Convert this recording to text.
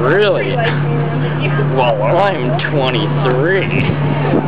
Really? Well, I'm 23.